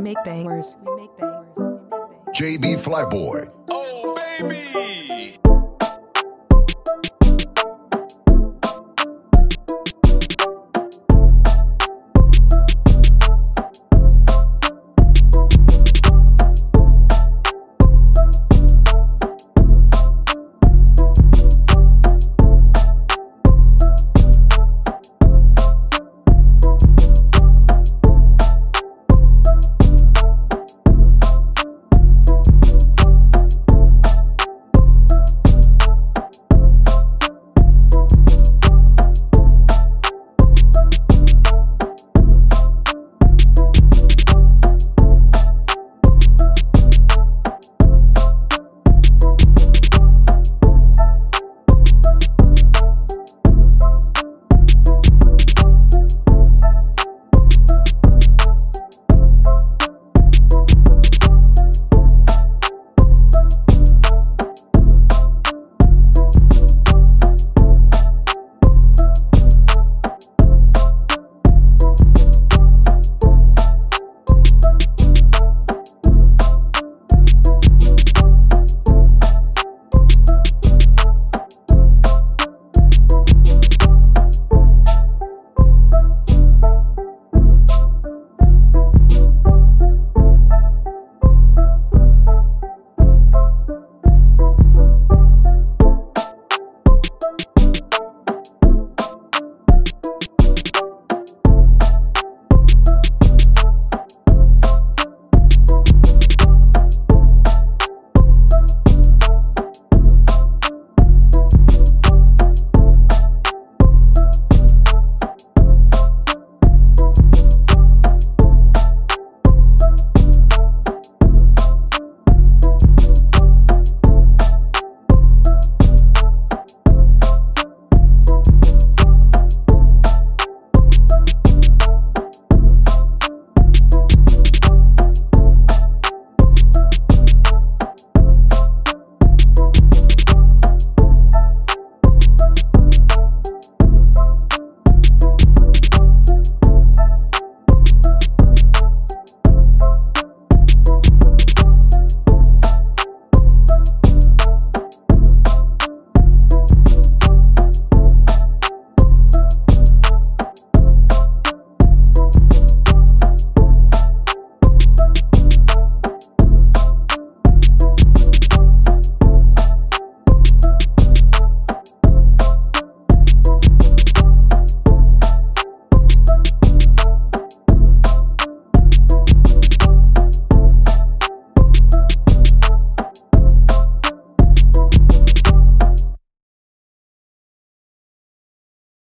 make bangers. We make bangers. We make bangers. JB Flyboy. Oh, baby.